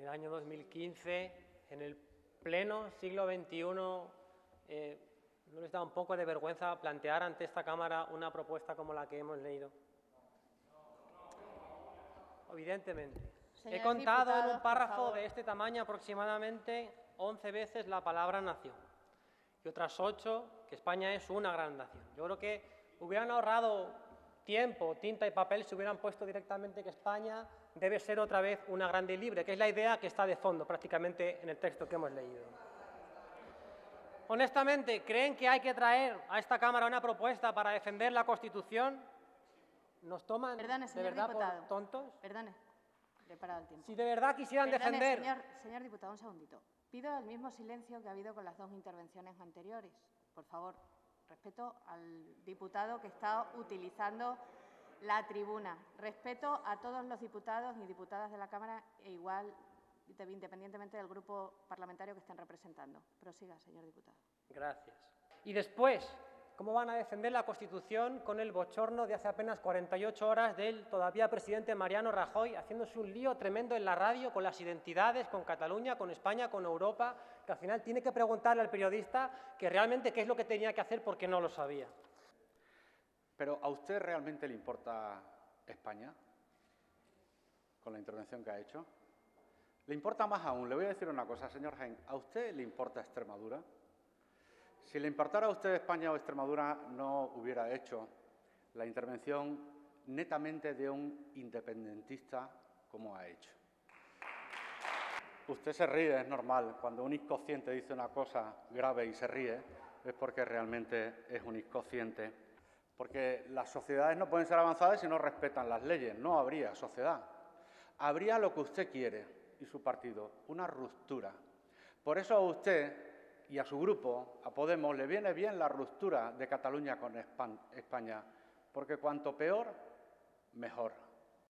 en el año 2015, en el pleno siglo XXI, eh, ¿no les da un poco de vergüenza plantear ante esta Cámara una propuesta como la que hemos leído? Evidentemente. He contado en un párrafo de este tamaño aproximadamente 11 veces la palabra nación y otras 8 que España es una gran nación. Yo creo que hubieran ahorrado tiempo, tinta y papel si hubieran puesto directamente que España debe ser otra vez una grande y libre, que es la idea que está de fondo prácticamente en el texto que hemos leído. Honestamente, ¿creen que hay que traer a esta Cámara una propuesta para defender la Constitución? ¿Nos toman de verdad por tontos? Perdone, le he parado el tiempo. Si de verdad quisieran defender... Señor, señor diputado, un segundito. Pido el mismo silencio que ha habido con las dos intervenciones anteriores. Por favor, respeto al diputado que está utilizando la tribuna. Respeto a todos los diputados y diputadas de la Cámara e igual, independientemente del grupo parlamentario que estén representando. Prosiga, señor diputado. Gracias. Y después, ¿cómo van a defender la Constitución con el bochorno de hace apenas 48 horas del todavía presidente Mariano Rajoy haciéndose un lío tremendo en la radio con las identidades, con Cataluña, con España, con Europa, que al final tiene que preguntarle al periodista que realmente qué es lo que tenía que hacer porque no lo sabía? Pero ¿a usted realmente le importa España con la intervención que ha hecho? ¿Le importa más aún? Le voy a decir una cosa, señor Jaén. ¿A usted le importa Extremadura? Si le importara a usted España o Extremadura, no hubiera hecho la intervención netamente de un independentista como ha hecho. Usted se ríe, es normal. Cuando un inconsciente dice una cosa grave y se ríe, es porque realmente es un inconsciente porque las sociedades no pueden ser avanzadas si no respetan las leyes. No habría sociedad. Habría lo que usted quiere y su partido, una ruptura. Por eso a usted y a su grupo, a Podemos, le viene bien la ruptura de Cataluña con España, porque cuanto peor, mejor.